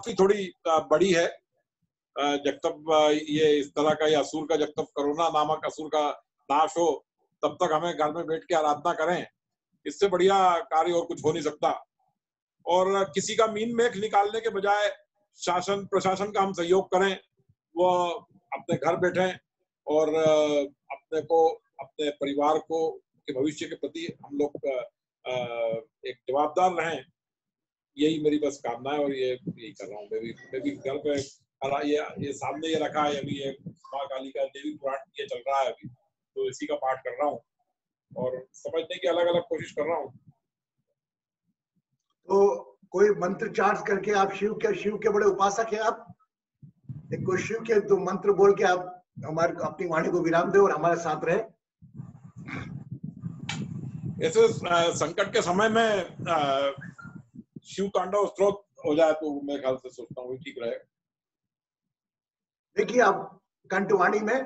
काफ़ी थोड़ी बड़ी है। जब तक ये इस तरह का, ये असुर का, जब तक कोरोना नामक असुर का नाश हो, तब तक हमें घर में बैठ के आराधना करें। इससे बढ़िया कार्य और कुछ हो नहीं सकता। और किसी का मीन मेख निकालने के बजाय शासन, प्रशासन का हम सहयोग करें, वो अपने घर बैठे और अपने को, अपने परिवार को, के भविष्य के प्रति हम लोग एक जवाबदार रहें। यही मेरी बस कामना है और ये यही कर रहा हूँ। मैं भी मैं भी घर पे ये ये सामने ये रखा है अभी ये माँ काली का देवी पुराण ये चल रहा है अभी तो इसी का पाठ कर रहा हूँ और समझने की अलग अलग कोशिश कर रहा हूँ। तो कोई मंत्र चार्ज करके आप शिव के शिव के बड़े उपासक है आप? एक कोई शिव के तो मंत्र बोल के आप हमारे अपनी वाणी को विराम दे और हमारे साथ रहे। ऐसे संकट के समय में शिव तांडव स्त्रोत हो जाए तो मैं ख्याल से सोचता हूँ ठीक रहेगा। देखिए आप कंटवाणी में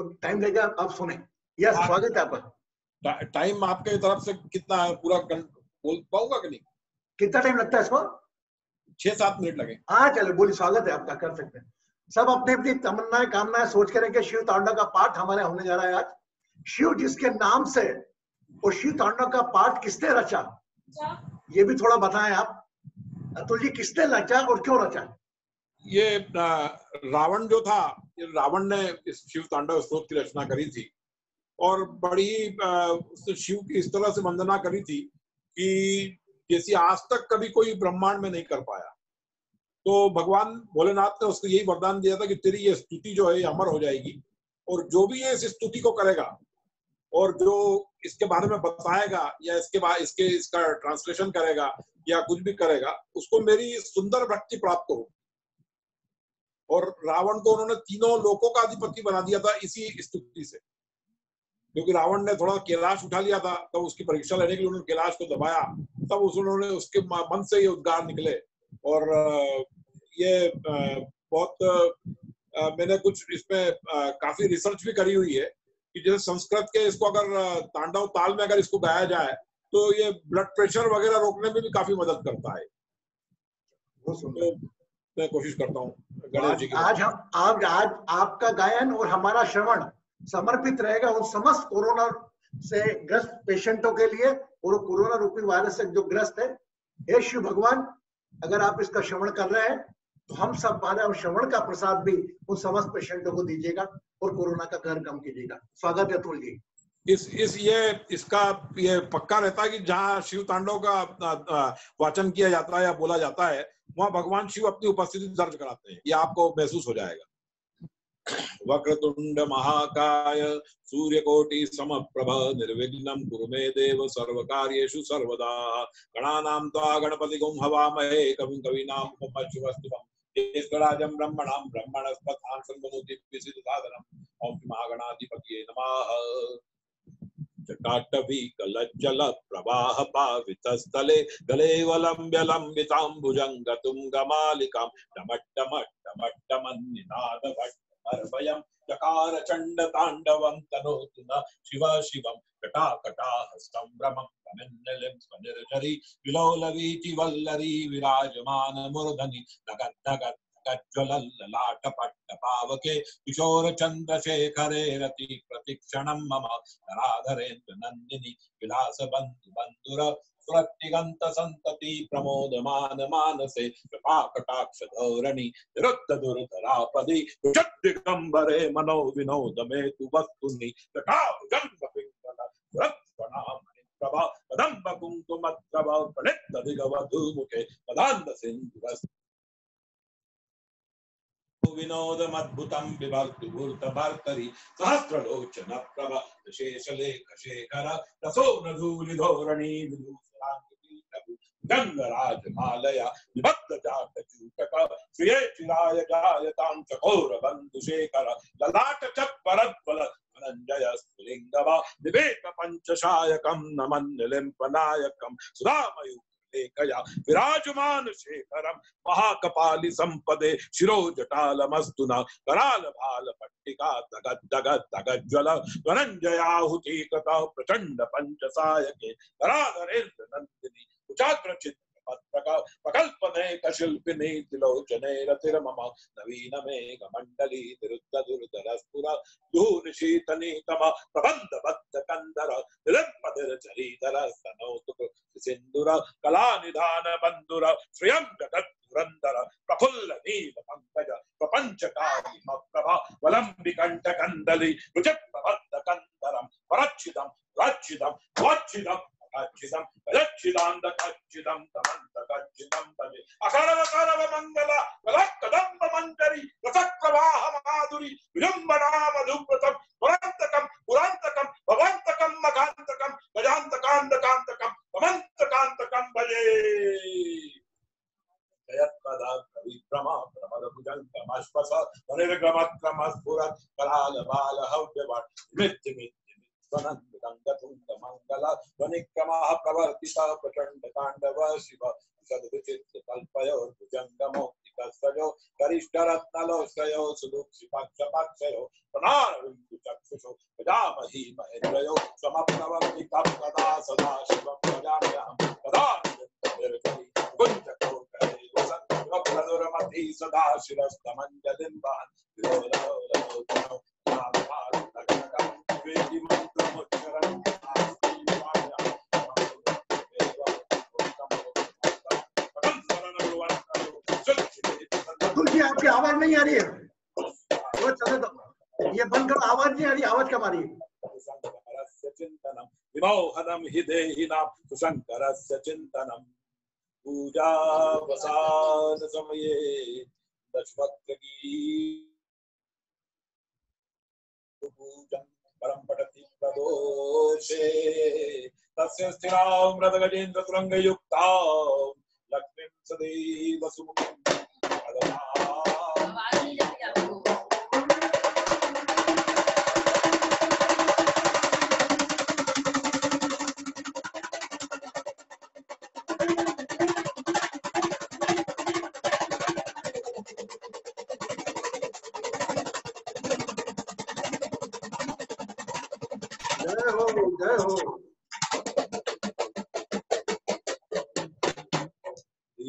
टाइम लेगा आप सुने। यस हाँ। स्वागत है आपका। टाइम आपके तरफ़ से कितना है पूरा बोल पाऊँगा कि नहीं? कितना टाइम लगता है इसको? छह सात मिनट लगे हाँ चलो बोली स्वागत है आपका कर सकते हैं। सब अपने अपनी तमन्नाएँ कामनाएँ सोच करें कि शिव तांडव का पाठ हमारे होने जा रहा है आज। शिव जिसके नाम से और शिव तांडव का पाठ किसने रचा? ये भी थोड़ा बताएँ आप। अतुल जी किसने रचा और क्यों रचा? ये रावण जो था रावण ने इस शिव तांडव स्त्रोत की रचना करी थी। और बड़ी शिव की इस तरह से वंदना करी थी कि जैसी आज तक कभी कोई ब्रह्मांड में नहीं कर पाया। तो भगवान भोलेनाथ ने उसको यही वरदान दिया था कि तेरी ये स्तुति जो है अमर हो जाएगी। और जो भी है इस स्तुति को करेगा और जो इसके बारे में बताएगा या इसके बाद इसके, इसका ट्रांसलेशन करेगा या कुछ भी करेगा, उसको मेरी सुंदर भक्ति प्राप्त हो। और रावण को उन्होंने तीनों लोकों का अधिपति बना दिया था इसी स्तुति से। क्योंकि रावण ने थोड़ा कैलाश उठा लिया था, तब उसकी परीक्षा लेने के लिए उन्होंने कैलाश को दबाया, तब उस उन्होंने उसके मन से ये उद्गार निकले। और ये बहुत मैंने कुछ इसमें काफ़ी रिसर्च भी करी हुई है। कि जैसे संस्कृत के इसको अगर तांडव ताल में अगर इसको गाया जाए तो ये ब्लड प्रेशर वगैरह रोकने में भी काफ़ी मदद करता है। तो मैं कोशिश करता हूँ आज, आज हम आज आज आपका गायन और हमारा श्रवण समर्पित रहेगा उन समस्त कोरोना से ग्रस्त पेशेंटों के लिए और कोरोना रूपी वायरस से जो ग्रस्त है। हे शिव भगवान अगर आप इसका श्रवण कर रहे हैं तो हम सब हमारे श्रवण का प्रसाद भी उन समस्त पेशेंटों को दीजिएगा और कोरोना का कहर कम कीजिएगा। स्वागत है अतुल जी। इस इस ये, इसका ये पक्का रहता है कि जहाँ शिव तांडव का वाचन किया जाता है या बोला जाता है, वहाँ भगवान शिव अपनी उपस्थिति दर्ज कराते हैं। ये आपको महसूस हो जाएगा। वक्रतुंड महाकाय सूर्यकोटि समप्रभ निर्विघ्नं कुरु मे देव सर्वकार्येषु सर्वदा। गणानां त्वा गणपतिगुं हवामहे कविं कवीनाम् ज्येष्ठराजं ब्रह्मणां ब्रह्मणस्पथान् सर्वनोदिव्यसिद्धसाधनम् ॐ महागणाधिपतये नमः काटवीकलज्जलप्रवाहपावितस्थले चकार चण्ड ताण्डवं तनोतु न शिव शिवं कटा कटा हस्तं भ्रमं कमिन्नलिं स्वनिर्झरी विलोलवीति वल्लरी विराजमान मूर्धनि नगत् नगत् कज्ज्वलल्ललाटपट्टपावके किशोरचन्द्रशेखरे रति प्रतिक्षणं मम धराधरेन्द्र नन्दिनि विलास बन्धु बन्धुर सुरक्तिगन्त सन्तति प्रमोदमान मानसे कृपा कटाक्ष धोरणि निरुद्ध दुर्धरापदि दिगम्बरे मनो विनोद मे तु वस्तुनि जटाभुजङ्ग पिङ्गल प्रभा कदम्ब कुङ्कुमत्रव प्रणित दिगवधूमुखे पदान्त सिन्धुरस् विनोदमद्भुतं विभक्तिभूतभर्तरि सहस्रलोचन प्रभ शेषलेख शेखर रसो नधूलिधोरणि विदूष गंगराजमालया विभक्त जात चूटक श्रिये चिराय जायतां चकोर बन्धुशेखर ललाट चत्परद्वल धनञ्जय स्फुलिङ्गवा विवेक पञ्चशायकं नमन्निलिम्पनायकं सुधामयु लेखया विराजमान शेखरम, महाकपाली संपदे, शिरो जटालमस्तुना कराल भाल पट्टिका, दगद दगद तगद ज्वल धनंजयाहुति कथा प्रचंड पंचसायके धराधरेन्द्र नंदिनी, कुचाग्र चित्र प्रकल्पने कशिल्पिनी तिलोचने रतिर्मम नवीन मेघ मंडली तिरुद्ध दुर्धर स्फुर दूरशीतनी तम प्रबंध बद्ध कंदर दिलपदिर चरीधर स्तनौतुक सिंदुर कला निधान बंधुर श्रियं जगत् तमंत कच्चिदम तमे अकरव करव मंगल कलक्कदम्ब रसप्रवाह माधुरी विलंबना मधुव्रतम पुरंतकम पुरांतकम भवंतकम मकांतकम गजांतकांतकांतकम तमंतकांतकम भजे। जयत्पदा कविक्रमा प्रमदभुजङ्गमश्वस वनिर्गमक्रमस्फुरत् कल्पयोर्भुजङ्गमौक्तिकस्वयो सुदुक्षिपक्षपक्षयो प्रणारविन्दुचक्षुषो प्रजामही महेन्द्रयो समप्रवर्तितं कदा सदा शिवं प्रजाम्यहं कदा कुञ्जकोटरे सदा शिरस्तमञ्जलिं वहन् जी आपकी आवाज़ नहीं आ रही है। तो। ये बंद करो, आवाज़ नहीं आ रही, आवाज़ कब आ रही है? चिंतनम पूजा वसान समये दशवक्त्रकी पूजं परं पठति प्रदोषे। तस्य लक्ष्मीं सदैव सुमुखं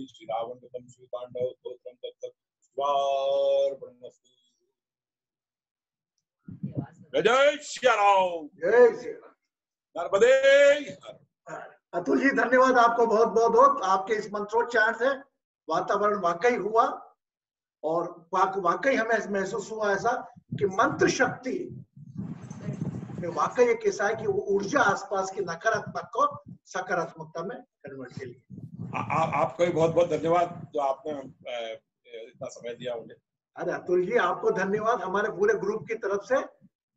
श्री रावण कृतम श्री तत्त जय जय नर्मदे अतुल जी धन्यवाद आपको बहुत बहुत बहुत। आपके इस मंत्रोच्चार से वातावरण वाकई हुआ और वाकई हमें महसूस हुआ ऐसा कि मंत्र शक्ति में वाकई एक ऐसा है कि वो ऊर्जा आसपास की नकारात्मक को सकारात्मकता में कन्वर्ट के लिए। आ- आ- आपको भी बहुत बहुत धन्यवाद जो आपने इतना समय दिया मुझे अरे अतुल जी आपको धन्यवाद हमारे पूरे ग्रुप की तरफ़ से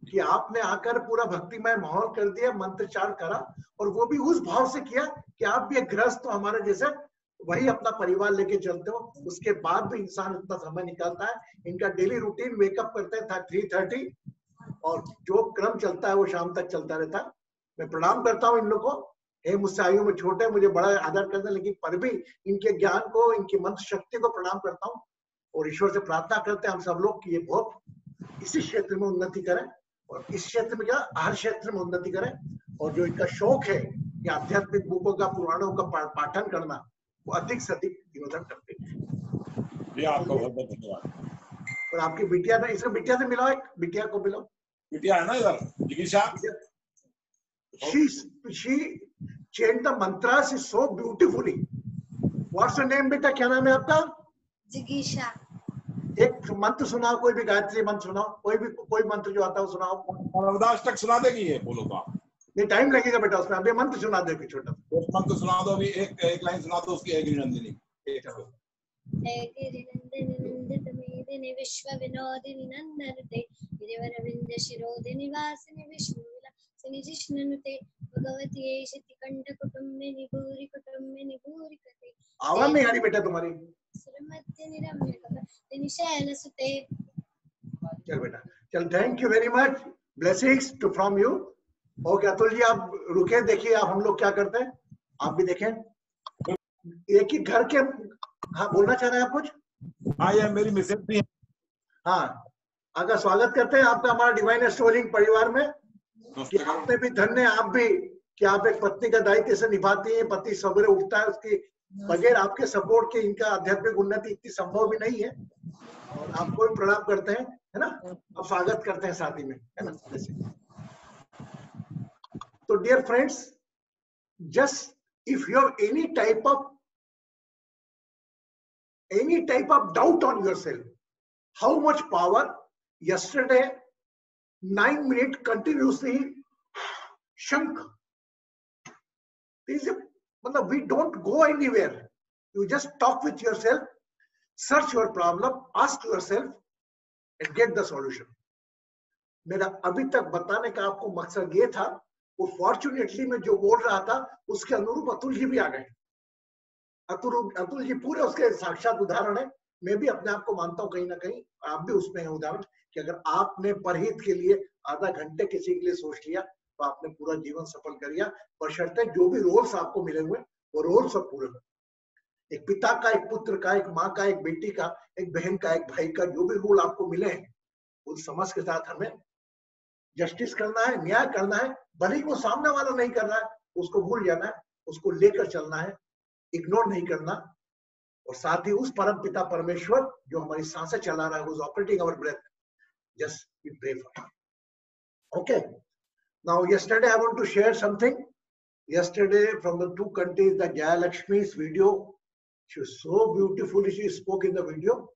कि आपने आकर पूरा भक्तिमय माहौल कर दिया, मंत्रचार करा और वो भी उस भाव से किया कि आप भी एक ग्रस्त हमारे जैसे। वही अपना परिवार लेके चलते हो, उसके बाद भी इंसान इतना समय निकालता है। इनका डेली रूटीन वेकअप करते हैं थ्री थर्टी और जो क्रम चलता है वो शाम तक चलता रहता है। मैं प्रणाम करता हूँ इन लोग को। हे मुझसे आयु में छोटे मुझे बड़ा आदर करते हैं, लेकिन पर भी इनके ज्ञान को, इनकी मंत्र शक्ति को प्रणाम करता हूँ। और ईश्वर से प्रार्थना करते हैं हम सब लोग कि ये बहुत इसी क्षेत्र में उन्नति करें और इस क्षेत्र में क्या हर क्षेत्र में उन्नति करें। और जो इनका शौक है कि आध्यात्मिक बुकों का पुराणों का पाठन करना वो अधिक से अधिक इधर करते हैं। आपका बहुत बहुत धन्यवाद। और आपकी बिटिया ने इसको बिटिया से मिलाओ एक बिटिया को मिलाओ। बिटिया है ना इधर? जिगिशा? she she chant the mantras is so beautifully what's your name बेटा? क्या नाम है आपका? जिगीशा। एक मंत्र सुनाओ कोई भी गायत्री मंत्र सुनाओ कोई भी कोई मंत्र जो आता है सुनाओ। रविदास तक सुना देगी ये बोलो तो आप नहीं टाइम लगेगा बेटा उसमें अभी मंत्र सुना दो छोटा। मंत्र सुना दो अभी एक एक लाइन सुना दो उसकी एक नंदिनी एक गिरिनन्दिनि नन्दितमेदिनि विश्वविनोदिनि नन्दनुते गिरिवरविन्द शिरोदिनि वासिनि विष्णुविलासिनि जिष्णुनुते भगवती एषति कण्ठकुटुम्बिनि भूरि कुटुम्बिनि भूरि कृते आवाज़ नहीं आ रही बेटा तुम्हारी। चल बेटा। चल thank you very much blessings too from you okay Atul ji आप रुके देखिए आप हम लोग क्या करते हैं। आप भी देखें। एक ही घर के हाँ बोलना चाह रहे हैं आप कुछ? हाँ यार मेरी मिसेज भी है। हाँ। अगर स्वागत करते हैं आपका हमारा डिवाइन स्टोरिंग परिवार में कि आप में भी धन्य आप भी कि आप एक पत्नी का दायित्व से निभाती हैं पति सवेरे उठता है उसकी बगैर आपके सपोर्ट के इनका आध्यात्मिक उन्नति इतनी संभव भी नहीं है। और आपको भी प्रणाम करते हैं है ना? अब स्वागत करते हैं साथी में है ना? जैसे तो dear friends just if you have any type of any type of doubt on yourself how much power yesterday nine minute continuously shank this is a, matlab, we don't go anywhere. You just talk with yourself search your problem ask yourself and get the solution. मेरा अभी तक बताने का आपको मकसद ये था वो फॉर्चुनेटली मैं जो बोल रहा था उसके अनुरूप अतुल जी भी आ गए। अतुल अतुल जी पूरे उसके साक्षात उदाहरण है। मैं भी अपने आप को मानता हूँ कहीं ना कहीं आप भी उसमें है उदाहरण कि अगर आपने परहित के लिए आधा घंटे किसी के लिए सोच लिया तो आपने पूरा जीवन सफल कर लिया। बशर्ते जो भी रोल्स आपको मिले हुए, वो रोल सब पूरे हो। एक पिता का, एक पुत्र का, एक माँ का, एक बेटी का, एक बहन का, एक भाई का जो भी रोल आपको मिले हैं उस समझ के साथ हमें जस्टिस करना है, न्याय करना है। भले ही वो सामने वाला नहीं कर रहा है, उसको भूल जाना है, उसको लेकर चलना है इग्नोर नहीं करना। और साथ ही उस परम पिता परमेश्वर जो हमारी साँसें चला रहा है operating our breath just we pray okay now yesterday i want to share something yesterday from the two countries the jaya lakshmi's video she was so beautifully she spoke in the video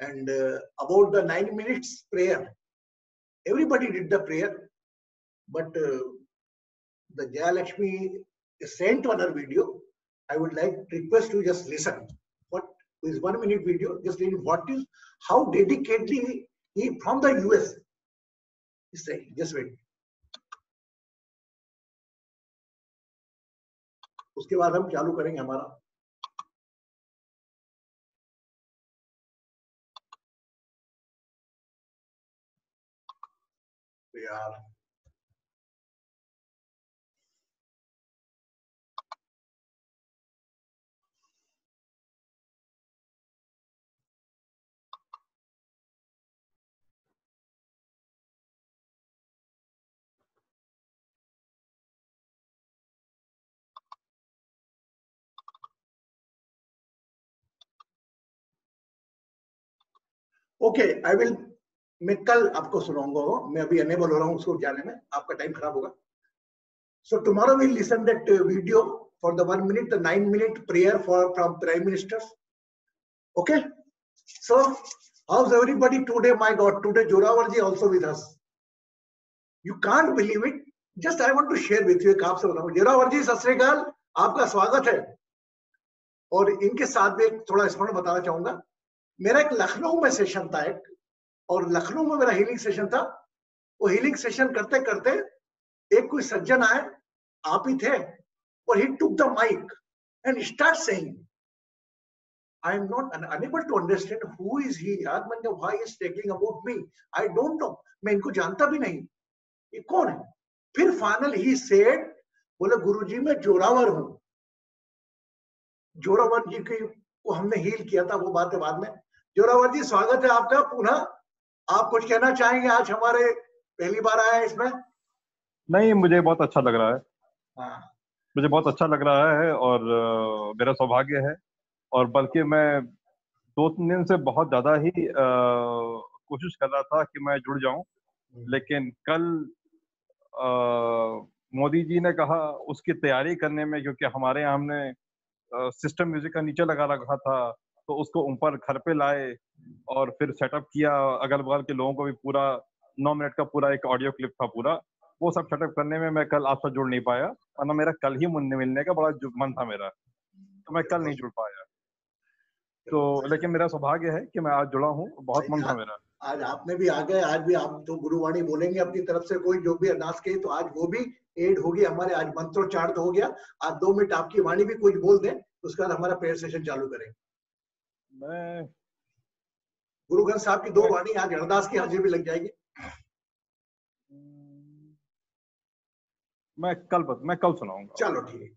and uh, about the 9 minutes prayer everybody did the prayer but uh, the jaya lakshmi sent on her video I would like request you just listen. What is one minute video? Just read what is how dedicatedly he from the US is saying. Just wait. उसके बाद हम चालू करेंगे हमारा। यार okay I will मैं कल आपको सुनाऊँगा मैं अभी अनेबल हो रहा हूँ, उसको जाने में, आपका टाइम खराब होगा। So tomorrow will listen that video for the one minute nine minute prayer for from prime ministers okay so how's everybody today my God today Zorawar ji also with us you can't believe it just I want to share with you आपसे बताऊँ जोरावर जी सत आपका स्वागत है। और इनके साथ भी एक थोड़ा स्मरण बताना चाहूँगा। मेरा एक लखनऊ में सेशन था एक, और लखनऊ में मेरा हीलिंग सेशन था। वो हीलिंग सेशन करते करते एक कोई सज्जन आए, आप ही थे, और he took the mic and start saying I am not unable to understand who is he यार, मैंने why is taking about me I don't know मैं इनको जानता भी नहीं। ये कौन है? फिर फाइनल ही सेड बोले, गुरुजी, मैं जोरावर हूँ। जोरावर जी की को हमने हील किया था, वो बात बाद में जोरावर जी स्वागत है आपका। पुनः आप कुछ कहना चाहेंगे? आज हमारे पहली बार आया है इसमें। नहीं मुझे बहुत अच्छा लग रहा है। हाँ। मुझे बहुत अच्छा लग रहा है और मेरा सौभाग्य है। और बल्कि मैं दो तीन दिन से बहुत ज़्यादा ही कोशिश कर रहा था कि मैं जुड़ जाऊँ। लेकिन कल मोदी जी ने कहा उसकी तैयारी करने में क्योंकि हमारे यहाँ हमने सिस्टम म्यूज़िक का नीचे लगा रखा था। तो उसको ऊपर घर पे लाए और फिर सेटअप किया। अगल बगल के लोगों को भी पूरा नौ मिनट का पूरा एक ऑडियो क्लिप था पूरा। वो सब सेटअप करने में मैं कल आपसे जुड़ नहीं पाया। वरना मेरा कल ही मुन्ने मिलने का बड़ा मन था मेरा। तो मैं कल नहीं जुड़ पाया। तो लेकिन मेरा सौभाग्य है कि मैं आज जुड़ा हूँ। बहुत मन था मेरा। आज आपने भी आ गए। आज भी आप तो गुरुवाणी बोलेंगे अपनी तरफ़ से। कोई जो भी अरदास की तो आज वो भी एड होगी। हमारे आज मंत्रोच्चार तो हो गया। आज दो मिनट आपकी वाणी भी कुछ बोल दें उसके बाद हमारा प्रेयर सेशन चालू करेंगे मैं गुरु ग्रंथ साहब की दो वाणी आज अरदास की हाजिरी भी लग जाएगी। मैं कल बत, मैं कल सुनाऊँगा। चलो ठीक है।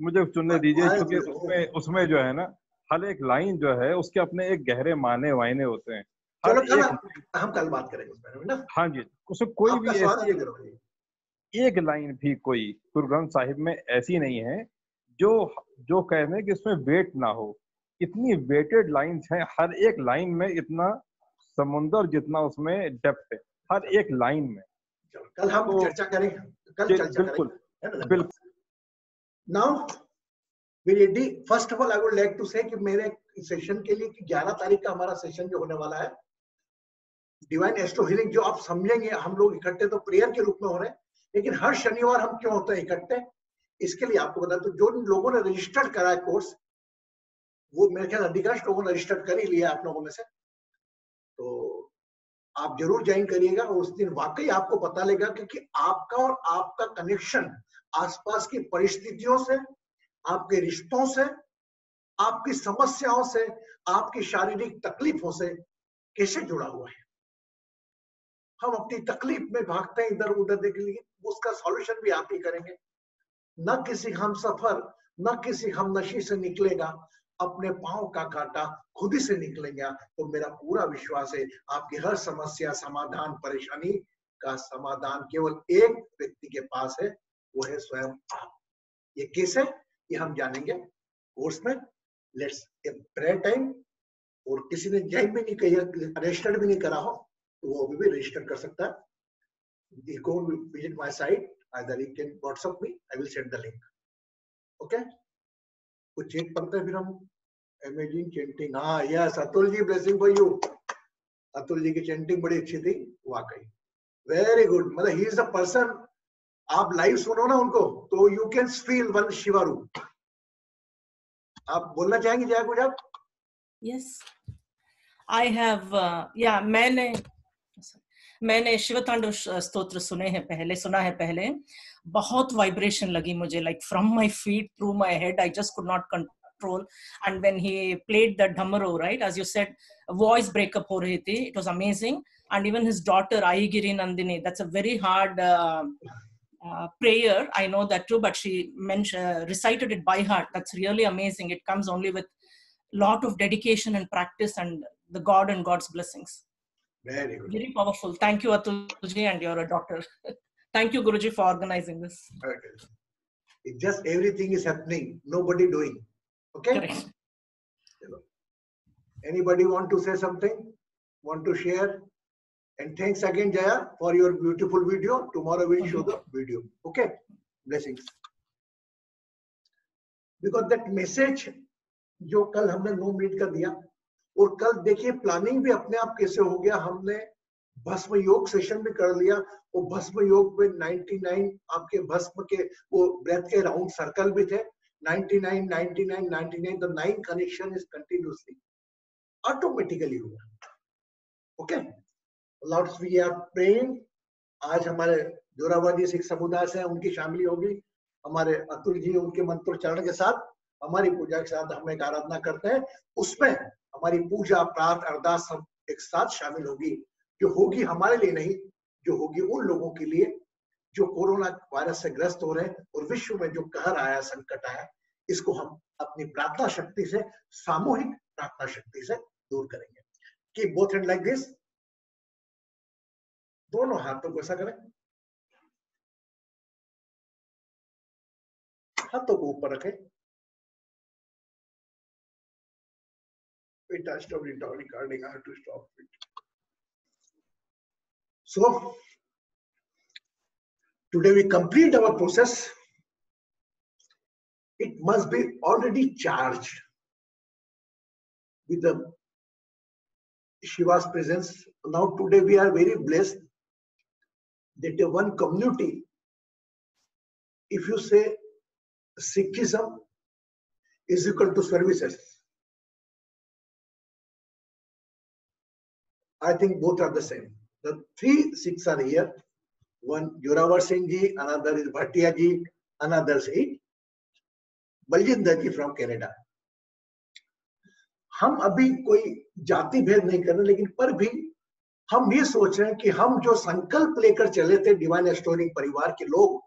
मुझे चुनने दीजिए क्योंकि उसमें उसमें जो है ना हर एक लाइन जो है उसके अपने एक गहरे माने वायने होते हैं। चलो कल एक हम कल बात करेंगे उस बारे में ना? हाँ जी उसमें कोई भी ऐसी। एक लाइन भी कोई गुरु ग्रंथ साहिब में ऐसी नहीं है जो जो कहने कि इसमें वेट ना हो। इतनी वेटेड लाइंस हैं हर एक लाइन में इतना समुंदर जितना उसमें डेप्थ है हर एक लाइन में। कल हम तो- चर्चा करेंगे कल चर्चा बिल्कुल करेंगे बिल्कुल। Now Reddy first of all I would like to say कि मेरे सेशन के लिए कि 11 तारीख का हमारा सेशन जो होने वाला है डिवाइन एस्ट्रो हीलिंग जो आप समझेंगे हम लोग इकट्ठे तो प्रेयर के रूप में हो रहे हैं लेकिन हर शनिवार हम क्यों होते हैं इकट्ठे? इसके लिए आपको बता तो जो लोगों ने रजिस्टर्ड करा है कोर्स वो मेरे ख्याल अधिकांश लोगों ने रजिस्टर्ड कर ही लिया आप लोगों में से। तो आप ज़रूर ज्वाइन करिएगा उस दिन वाकई आपको पता लगेगा क्योंकि आपका और आपका कनेक्शन आसपास की परिस्थितियों से, आपके रिश्तों से, आपकी समस्याओं से, आपकी शारीरिक तकलीफों से कैसे जुड़ा हुआ है। हम अपनी तकलीफ़ में भागते हैं इधर उधर देख लिए, उसका सॉल्यूशन भी आप ही करेंगे। न किसी हम सफ़र, न किसी हम नशी से निकलेगा अपने पाँव का कांटा खुद ही से निकलेगा। तो मेरा पूरा विश्वास है, आपकी हर समस्या समाधान परेशानी का समाधान केवल एक व्यक्ति के पास है, वो है स्वयं आप। ये कैसे ये हम जानेंगे। कोर्स में लेट्स टाइम। और किसी ने ज्वाइन भी नहीं किया रजिस्टर्ड भी नहीं करा हो तो वो अभी भी रजिस्टर कर सकता है। You go visit my site, either you can whatsapp me, i will send okay? कुछ चेक पढ़ते हैं फिर हम। अमेजिंग चेंटिंग हाँ yes Atul ji blessing for you Atul ji की चेंटिंग बड़ी अच्छी थी वाकई। वेरी गुड मतलब ही इज़ द पर्सन आप लाइव सुनो ना उनको तो यू कैन फील वन शिवारू आप बोलना चाहेंगे जया कुछ आप i have uh, yeah मैंने मैंने शिव तांडव स्तोत्र सुने हैं पहले सुना है पहले बहुत वाइब्रेशन लगी मुझे like from my feet through my head I just could not control and when he played the damru right as you said voice breakup हो रही थी it was amazing and even his daughter Aigiri Nandini. That's a very hard uh, uh, prayer. I know that too, but she mentioned, uh, recited it by heart. That's really amazing. It comes only with lot of dedication and practice and the God and God's blessings. Very good Very powerful. Thank you, Atulji, and you're a doctor. Thank you, Guruji, for organizing this. It just everything is happening nobody doing okay Correct. anybody want to say something want to share and thanks again jaya for your beautiful video tomorrow we'll show the video okay blessings because that message जो कल हमने no minute का दिया और कल देखिए planning भी अपने आप कैसे हो गया? हमने भस्म योग सेशन भी कर लिया वो भस्म योग में 99 आपके भस्म के वो ब्रेथ के राउंड सर्कल भी थे। 99 99 99 the nine connection is continuously automatically हुआ। Okay lords we are praying आज हमारे जोराबादी सिख समुदाय से उनकी शामिल होगी। हमारे अतुल जी उनके मंत्रोच्चारण के साथ, हमारी पूजा के साथ हम एक आराधना करते हैं। उसमें हमारी पूजा प्रार्थ अरदास सब एक साथ शामिल होगी। जो होगी हमारे लिए नहीं, जो होगी उन लोगों के लिए जो कोरोना वायरस से ग्रस्त हो रहे हैं और विश्व में जो कहर आया, संकट आया, इसको हम अपनी प्रार्थना शक्ति से, सामूहिक प्रार्थना शक्ति से दूर करेंगे। कि बोथ एंड लाइक दिस दोनों हाथों को ऐसा करें। हाथों को ऊपर रखें। Wait, I stopped it. I have to stop it. So, today we complete our process. It must be already charged with the Shiva's presence. Now, today we are very blessed that one community, if you say Sikhism is equal to services, I think both are the same. The three Sikhs are here. One Joravar Singh ji, another is Bhatia ji, another is Baljinder ji from Canada. हम अभी कोई जाति भेद नहीं कर रहे लेकिन पर भी हम ये सोच रहे हैं कि हम जो संकल्प लेकर चले थे डिवाइन एस्टोरिंग परिवार के लोग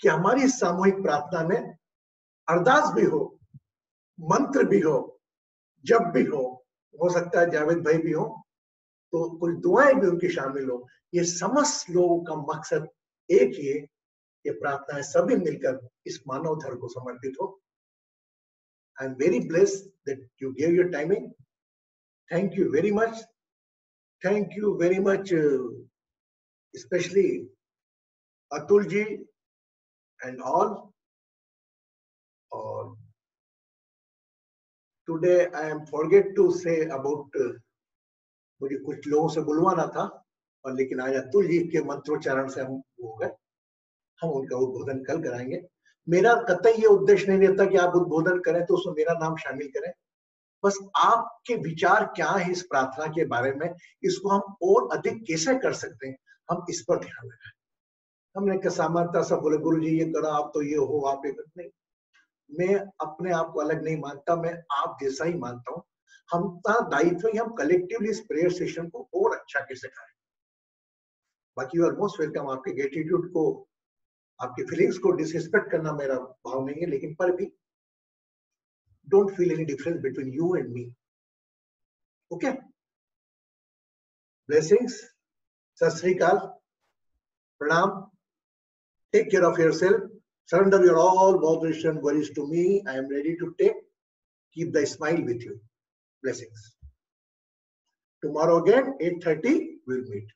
कि हमारी सामूहिक प्रार्थना में अरदास भी हो मंत्र भी हो जब भी हो हो सकता है जावेद भाई भी हो तो कुछ दुआएँ भी उनकी शामिल हो। ये समस्त लोगों का मकसद एक ही है, ये प्रार्थना है सभी मिलकर इस मानव धर्म को समर्पित हो। I am very bless that you give your timing thank you very much thank you very much specially Atul ji and all और today I am forget to say about मुझे कुछ लोगों से बुलवाना था, और लेकिन आज अतुल जी के मंत्रोच्चारण से हम हो गए। हम उनका उद्बोधन कल कराएँगे। मेरा कतई ये उद्देश्य नहीं रहता कि आप उद्बोधन करें तो उसमें मेरा नाम शामिल करें। बस आपके विचार क्या है इस प्रार्थना के बारे में, इसको हम और अधिक कैसे कर सकते हैं, हम इस पर ध्यान लगाए। हमने सामान्यता सब बोले गुरु जी ये करो, आप तो ये हो, आप ये नहीं। मैं अपने आप को अलग नहीं मानता, मैं आप जैसा ही मानता हूँ। हम दायित्व हम कलेक्टिवली इस प्रेयर सेशन को और अच्छा कैसे करें? बाकी यू आर मोस्ट वेलकम आपके ग्रेटिट्यूड को, आपकी फीलिंग्स को डिसरिस्पेक्ट करना मेरा भाव नहीं है, लेकिन पर भी don't feel any difference between you and me okay blessings सत श्रीकाल प्रणाम। Take care of yourself surrender your all botheration worries to me. I am ready to take keep the smile with you. Blessings. Tomorrow again 8:30 we'll meet